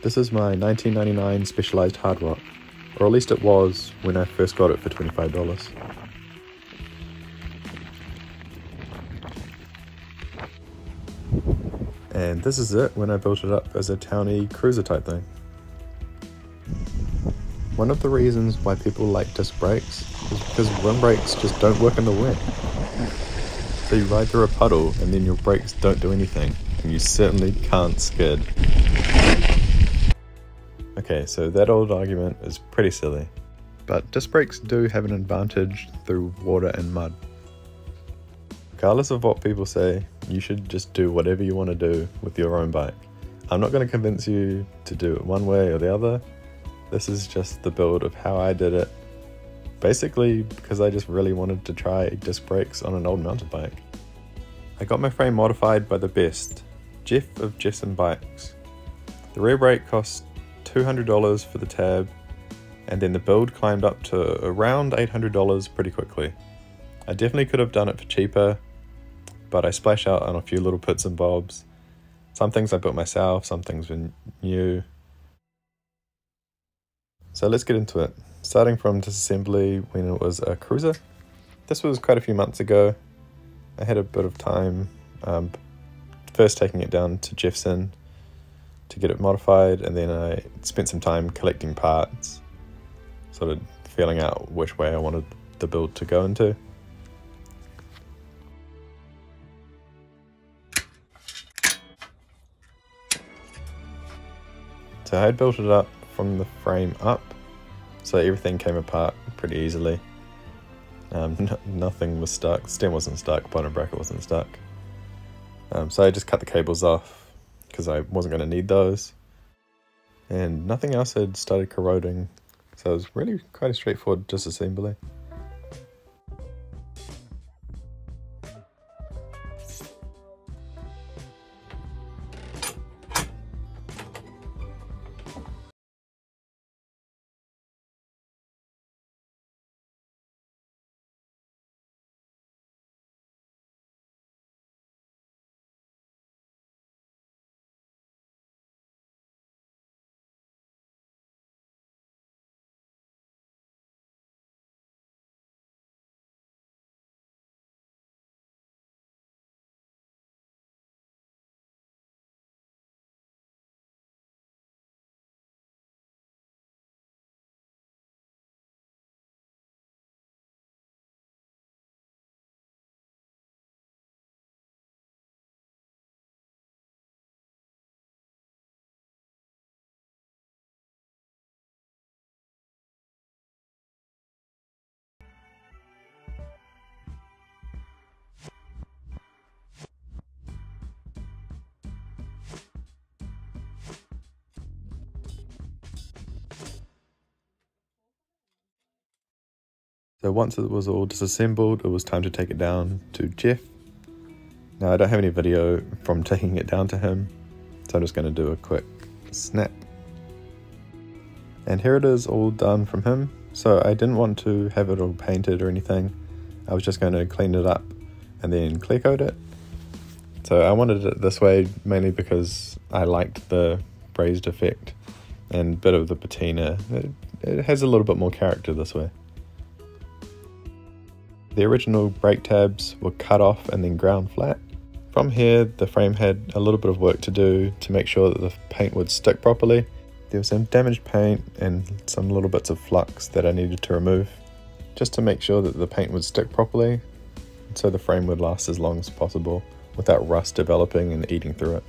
This is my 1999 Specialized Hardrock, or at least it was when I first got it for $25. And this is it when I built it up as a towny cruiser type thing. One of the reasons why people like disc brakes is because rim brakes just don't work in the wind. So you ride through a puddle and then your brakes don't do anything, and you certainly can't skid. Okay, so that old argument is pretty silly, but disc brakes do have an advantage through water and mud. Regardless of what people say, you should just do whatever you want to do with your own bike. I'm not going to convince you to do it one way or the other. This is just the build of how I did it. Basically, because I just really wanted to try disc brakes on an old mountain bike. I got my frame modified by the best, Jeff of Jeffson Bikes. The rear brake cost $200 for the tab, and then the build climbed up to around $800 pretty quickly. I definitely could have done it for cheaper, but I splash out on a few little bits and bobs. Some things I built myself, some things were new. So let's get into it. Starting from disassembly when it was a cruiser. This was quite a few months ago. I had a bit of time um, first taking it down to Jeffson to get it modified, and then I spent some time collecting parts, sort of feeling out which way I wanted the build to go into. So I had built it up from the frame up, so everything came apart pretty easily. Um, nothing was stuck, stem wasn't stuck, bottom bracket wasn't stuck. Um, so I just cut the cables off because I wasn't going to need those. And nothing else had started corroding, so it was really quite a straightforward disassembly. So once it was all disassembled, it was time to take it down to Jeff. Now I don't have any video from taking it down to him, so I'm just going to do a quick snap. And here it is all done from him. So I didn't want to have it all painted or anything. I was just going to clean it up and then clear coat it. So I wanted it this way mainly because I liked the brazed effect and bit of the patina. It, it has a little bit more character this way. The original brake tabs were cut off and then ground flat. From here, the frame had a little bit of work to do to make sure that the paint would stick properly. There was some damaged paint and some little bits of flux that I needed to remove, just to make sure that the paint would stick properly, so the frame would last as long as possible without rust developing and eating through it.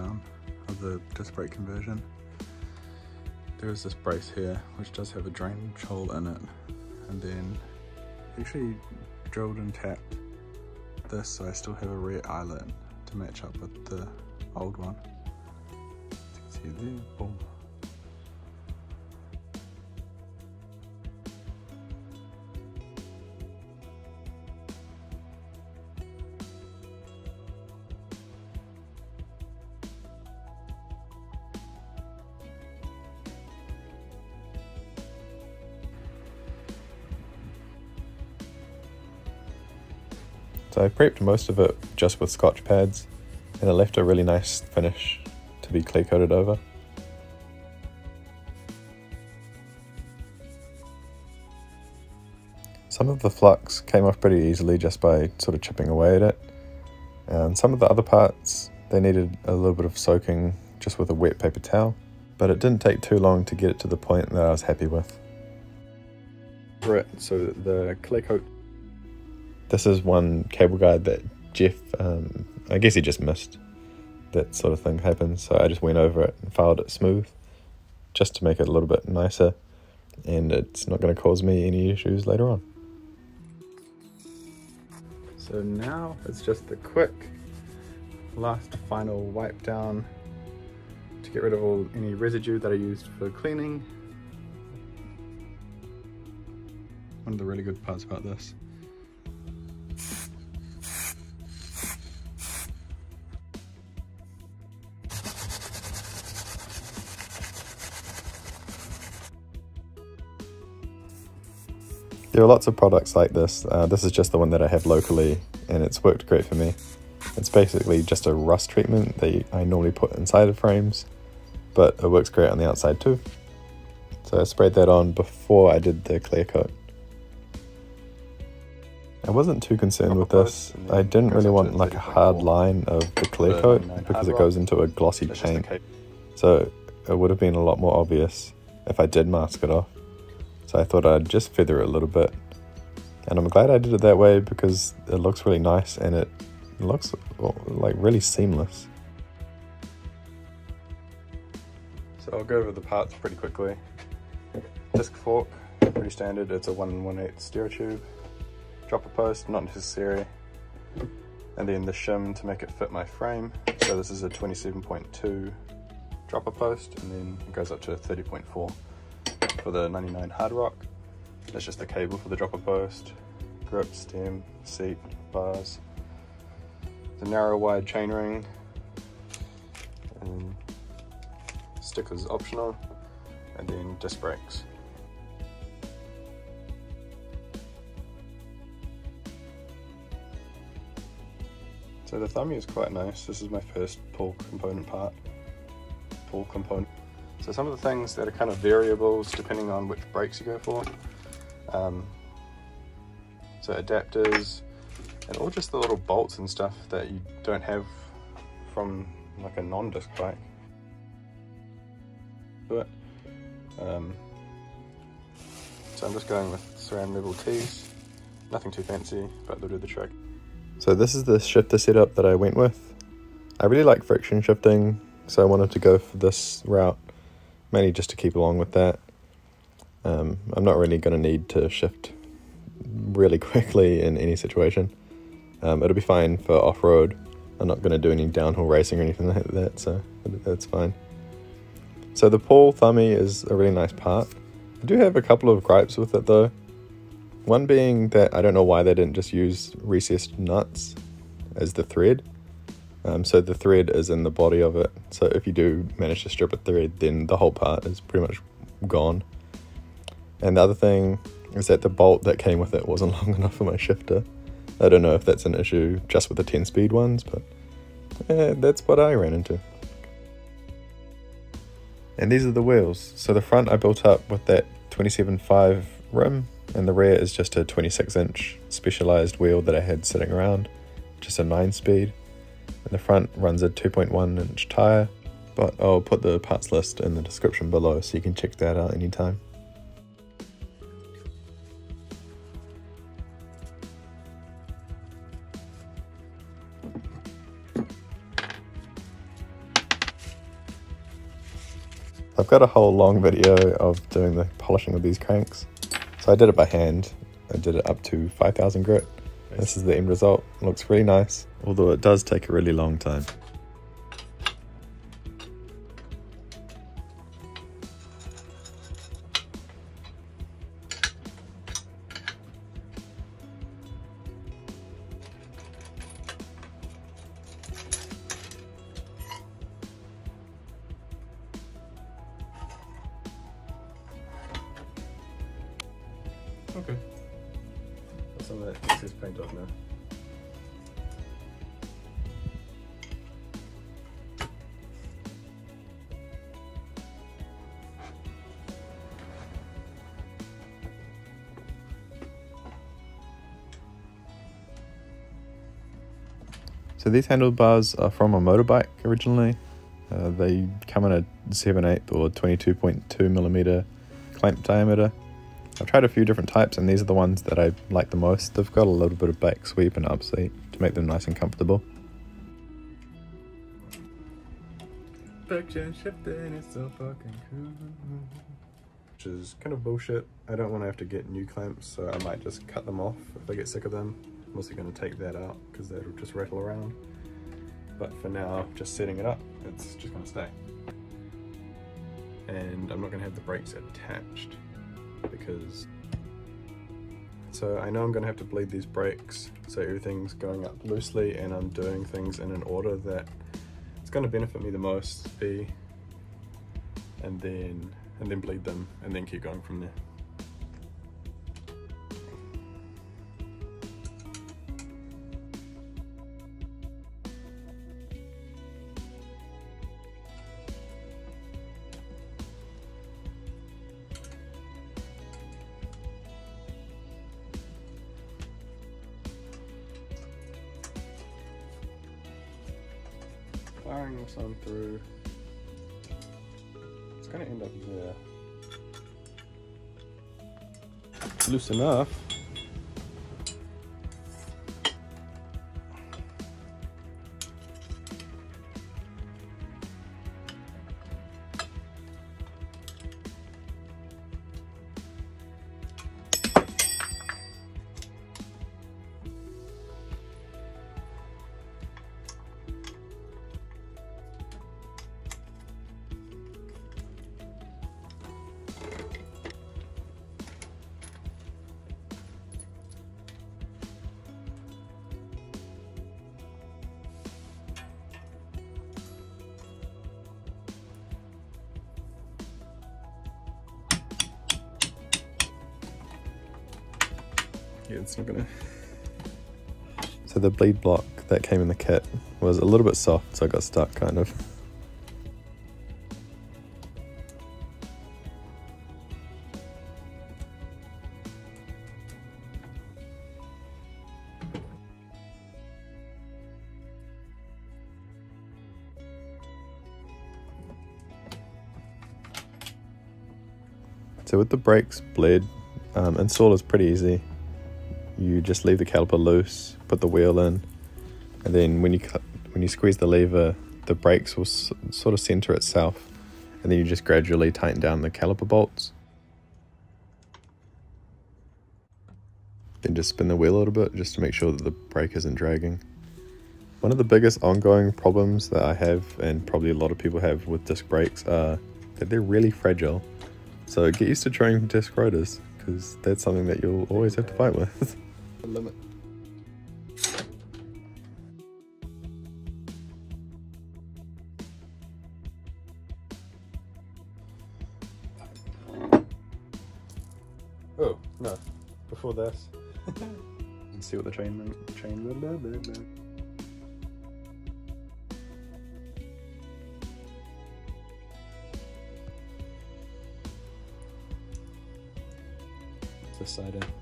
Rundown of the disc brake conversion. There is this brace here, which does have a drainage hole in it. And then actually drilled and tapped this so I still have a rear eyelet to match up with the old one. See there, boom. I prepped most of it just with scotch pads and it left a really nice finish to be clear coated over. Some of the flux came off pretty easily just by sort of chipping away at it. And some of the other parts, they needed a little bit of soaking just with a wet paper towel. But it didn't take too long to get it to the point that I was happy with. Right, so the clear coat. This is one cable guide that Jeff, um, I guess he just missed. That sort of thing happens, so I just went over it and filed it smooth just to make it a little bit nicer and it's not going to cause me any issues later on. So now it's just the quick last final wipe down to get rid of all any residue that I used for cleaning. One of the really good parts about this There are lots of products like this. Uh, this is just the one that I have locally and it's worked great for me. It's basically just a rust treatment that I normally put inside the frames, but it works great on the outside too. So I sprayed that on before I did the clear coat. I wasn't too concerned with this. I didn't really want like a hard line of the clear coat because it goes into a glossy paint. So it would have been a lot more obvious if I did mask it off. So I thought I'd just feather it a little bit. And I'm glad I did it that way because it looks really nice and it looks like really seamless. So I'll go over the parts pretty quickly. Disc fork, pretty standard, it's a 1 1 8 steerer tube. Dropper post, not necessary. And then the shim to make it fit my frame. So this is a 27.2 dropper post and then it goes up to 30.4 for the 99 Hardrock. That's just the cable for the dropper post, grip, stem, seat, bars. The narrow wide chainring, and stickers optional, and then disc brakes. So the thumbie is quite nice. This is my first Paul Component part. Paul Component. So some of the things that are kind of variables depending on which brakes you go for. Um, so adapters and all just the little bolts and stuff that you don't have from like a non-disc bike. But um, so I'm just going with SRAM level T's. Nothing too fancy, but they'll do the trick. So this is the shifter setup that I went with. I really like friction shifting, so I wanted to go for this route mainly just to keep along with that. Um, I'm not really going to need to shift really quickly in any situation. Um, it'll be fine for off-road. I'm not going to do any downhill racing or anything like that, so that's fine. So the Paul Thumbie is a really nice part. I do have a couple of gripes with it though. One being that I don't know why they didn't just use recessed nuts as the thread. Um, so the thread is in the body of it. So if you do manage to strip a thread, then the whole part is pretty much gone. And the other thing is that the bolt that came with it wasn't long enough for my shifter. I don't know if that's an issue just with the 10 speed ones, but eh, that's what I ran into. And these are the wheels. So the front I built up with that 27.5 rim, and the rear is just a 26 inch specialized wheel that I had sitting around, just a 9 speed. The front runs a 2.1 inch tyre, but I'll put the parts list in the description below so you can check that out anytime. I've got a whole long video of doing the polishing of these cranks. So I did it by hand. I did it up to 5000 grit. This is the end result. Looks really nice, although it does take a really long time. So these handlebars are from a motorbike originally. Uh, they come in a 7 8 or 22.2 millimeter clamp diameter. I've tried a few different types and these are the ones that I like the most. They've got a little bit of back sweep and up sweep to make them nice and comfortable. Friction shifting is so fucking cool. Which is kind of bullshit. I don't want to have to get new clamps, so I might just cut them off if I get sick of them. I'm also going to take that out because that'll just rattle around. But for now, just setting it up, it's just going to stay. And I'm not going to have the brakes attached because so I know I'm going to have to bleed these brakes so everything's going up loosely and I'm doing things in an order that it's going to benefit me the most be and then and then bleed them and then keep going from there. Through. It's going to end up there. Loose enough. Gonna. So the bleed block that came in the kit was a little bit soft, so I got stuck kind of. So with the brakes bled, um, install is pretty easy you just leave the caliper loose, put the wheel in, and then when you when you squeeze the lever, the brakes will sort of center itself, and then you just gradually tighten down the caliper bolts. Then just spin the wheel a little bit just to make sure that the brake isn't dragging. One of the biggest ongoing problems that I have, and probably a lot of people have with disc brakes, are that they're really fragile. So get used to trying disc rotors, because that's something that you'll always have to fight with. the limit. Oh, no. Before this. Let's see what the chain blah, blah, blah, blah. This side in.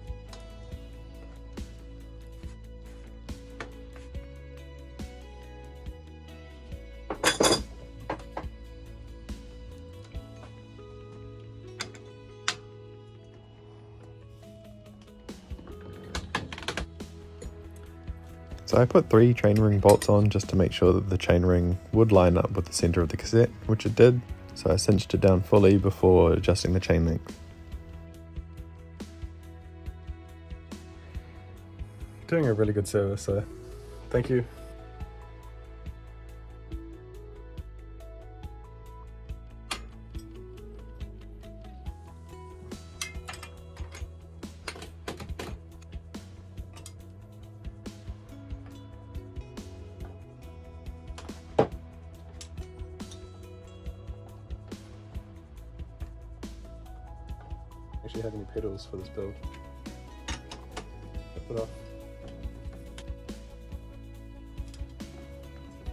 So I put three chainring bolts on just to make sure that the chainring would line up with the center of the cassette, which it did. So I cinched it down fully before adjusting the chain length. Doing a really good service, so thank you. It.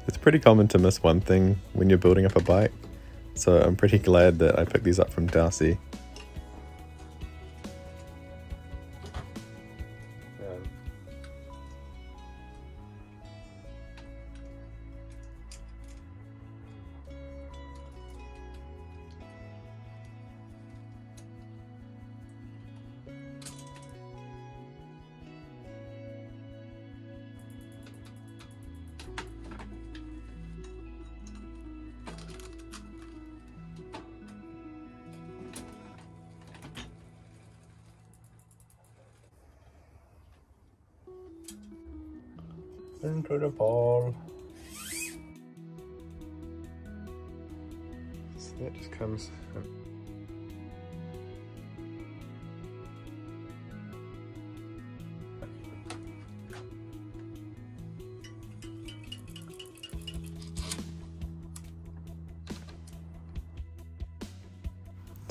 It's pretty common to miss one thing when you're building up a bike, so I'm pretty glad that I picked these up from Dowsey.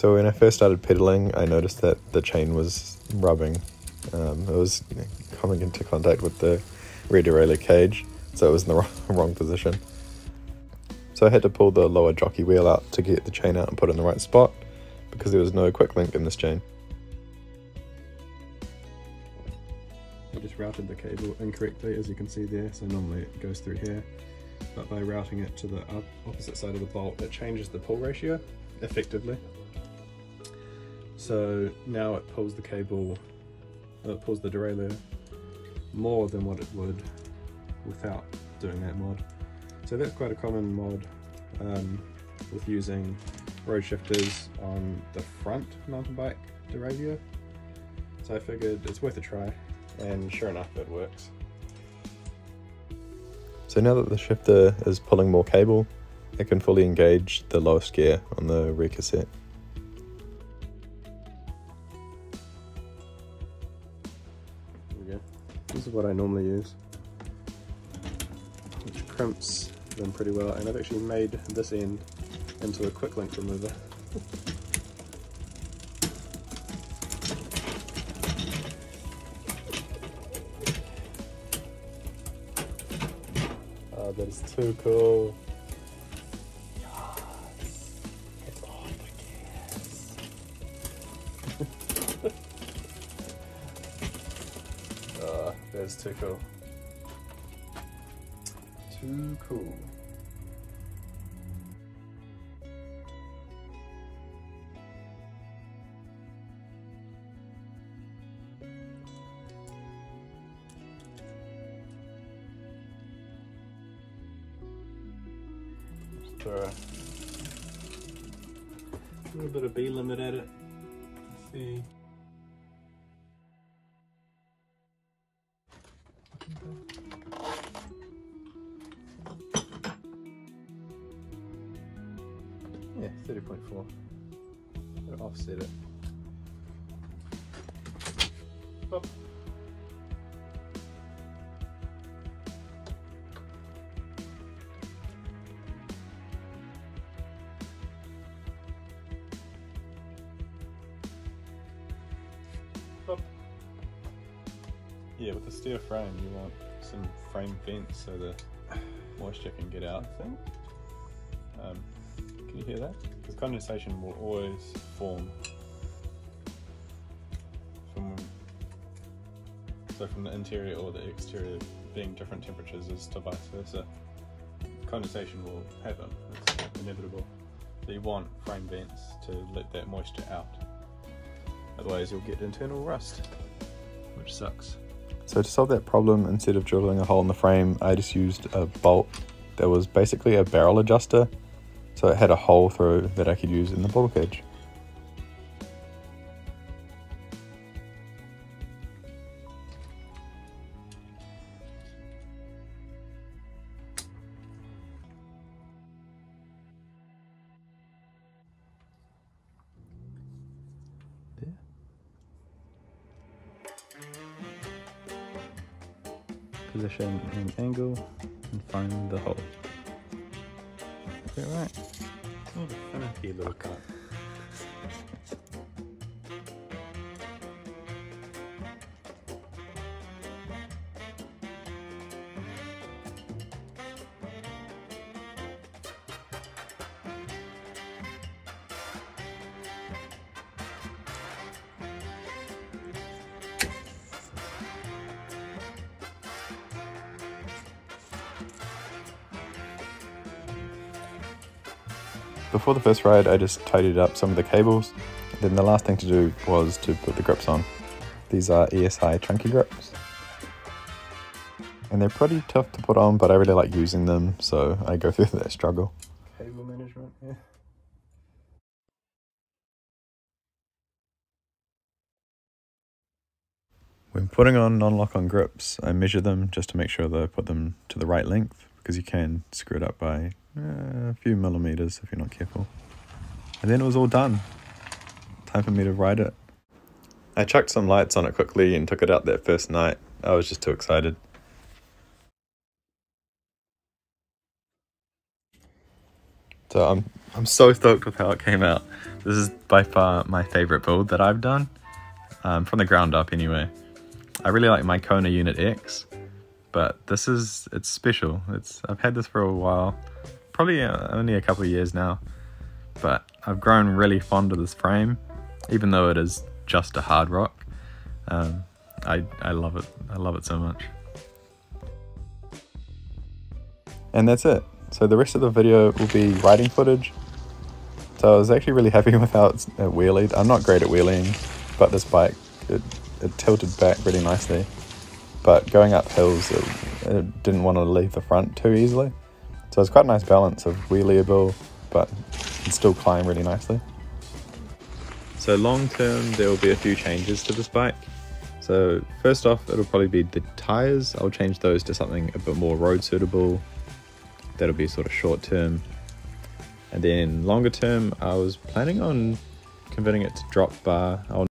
So when I first started pedaling, I noticed that the chain was rubbing. Um, it was coming into contact with the rear derailleur cage, so it was in the wrong, wrong position. So I had to pull the lower jockey wheel out to get the chain out and put it in the right spot because there was no quick link in this chain. I just routed the cable incorrectly as you can see there, so normally it goes through here, but by routing it to the opposite side of the bolt it changes the pull ratio effectively. So now it pulls the cable, uh, it pulls the derailleur more than what it would without doing that mod. So that's quite a common mod um, with using road shifters on the front mountain bike derailleur. So I figured it's worth a try and sure enough it works. So now that the shifter is pulling more cable, it can fully engage the lowest gear on the rear cassette. What I normally use, which crimps them pretty well, and I've actually made this end into a quick link remover. oh, that is too cool. Too cool. throw a little bit of B limit at it. Let's see. 30.4. I'll offset it. Up. Up. Yeah, with the steel frame, you want some frame vents so the moisture can get out. I think. Um, can you hear that? Because condensation will always form from so from the interior or the exterior being different temperatures as to vice versa. Condensation will happen. It's inevitable. So you want frame vents to let that moisture out. Otherwise you'll get internal rust, which sucks. So to solve that problem, instead of drilling a hole in the frame, I just used a bolt that was basically a barrel adjuster so it had a hole through that I could use in the bottle cage. Position and angle and find the hole. Is right? It's the finicky little cut. Before the first ride, I just tidied up some of the cables. Then the last thing to do was to put the grips on. These are ESI chunky grips. And they're pretty tough to put on, but I really like using them, so I go through that struggle. Cable management, yeah. When putting on non-lock on grips, I measure them just to make sure that I put them to the right length because you can screw it up by uh, a few millimeters if you're not careful. And then it was all done. Time for me to ride it. I chucked some lights on it quickly and took it out that first night. I was just too excited. So I'm I'm so stoked with how it came out. This is by far my favorite build that I've done, um, from the ground up anyway. I really like my Kona Unit X, but this is, it's special. It's I've had this for a while, probably uh, only a couple of years now, but I've grown really fond of this frame, even though it is just a Hardrock. Um, I, I love it. I love it so much. And that's it. So the rest of the video will be riding footage. So I was actually really happy with how it's uh, wheelied. I'm not great at wheeling, but this bike, it, it tilted back really nicely. But going up hills, it, it didn't want to leave the front too easily. So it's quite a nice balance of wheelieable, but still climb really nicely. So long term, there will be a few changes to this bike. So first off, it'll probably be the tires. I'll change those to something a bit more road suitable. That'll be sort of short term. And then longer term, I was planning on converting it to drop bar. I'll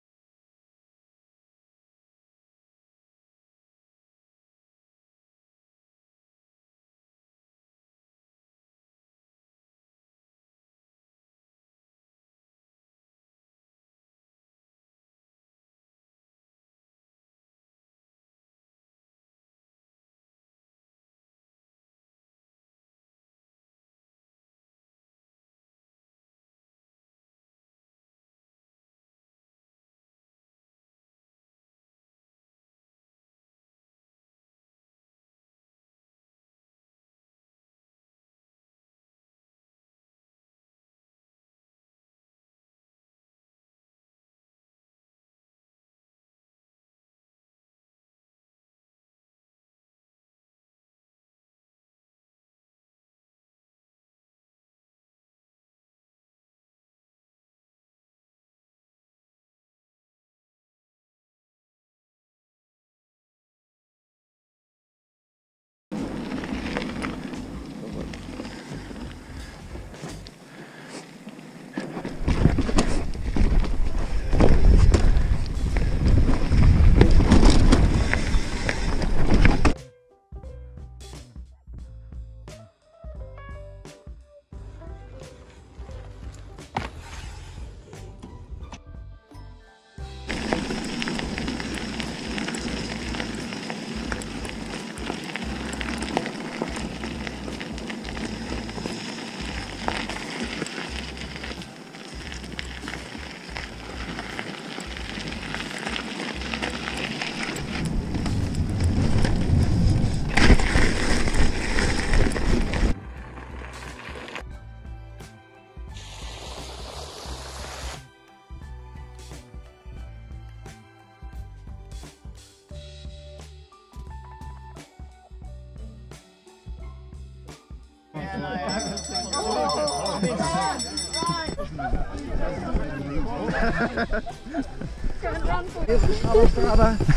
Well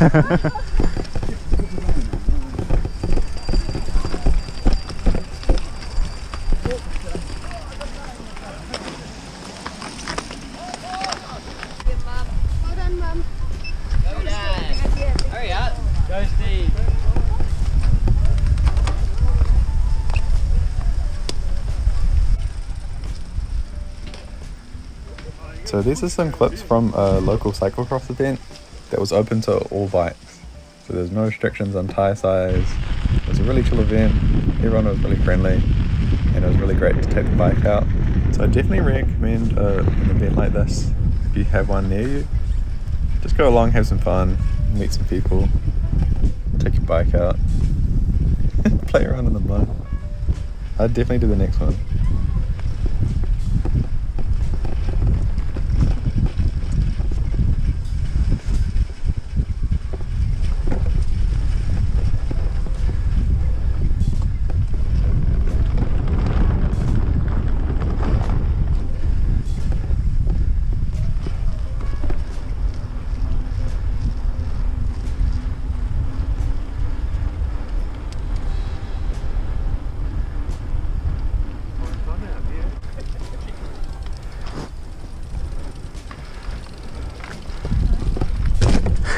done, Mum. Hurry up. Go, Steve. So these are some clips from a local cyclocross event that was open to all bikes. So there's no restrictions on tire size. It was a really chill event. Everyone was really friendly, and it was really great to take the bike out. So I definitely recommend uh, an event like this if you have one near you. Just go along, have some fun, meet some people, take your bike out, play around in the mud. I'd definitely do the next one.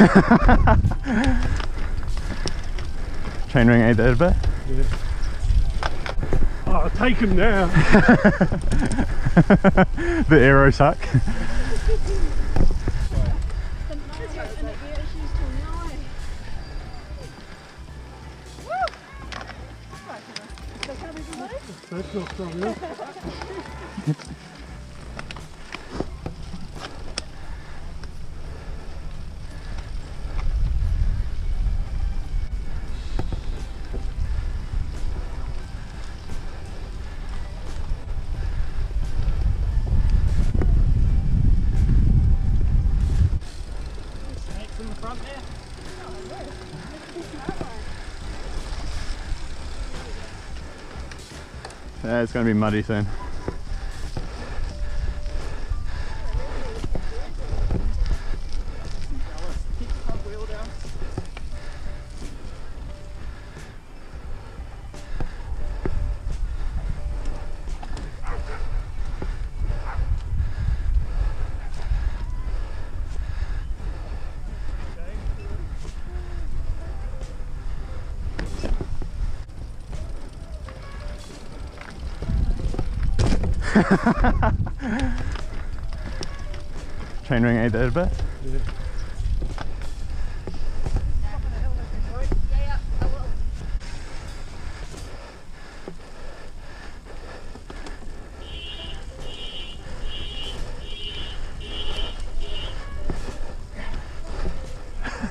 Chainring ate that a bit. Oh, take him now. the arrow suck. That's not strong enough. It's gonna be muddy soon. Chainring ate that a bit. Yeah.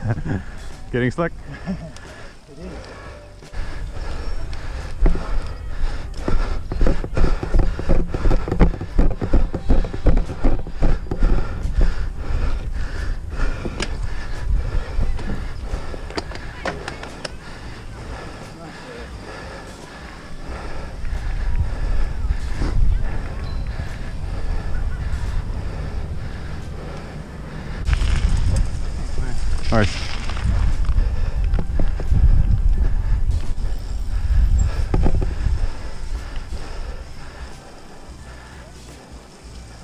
Getting stuck?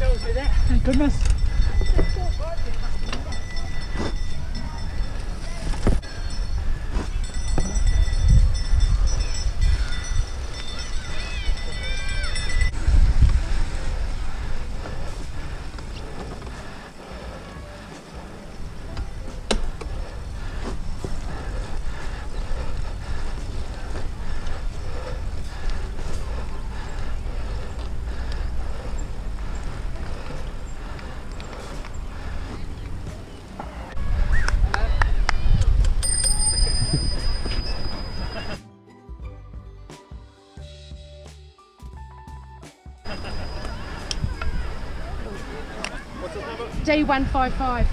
Thank goodness. D155.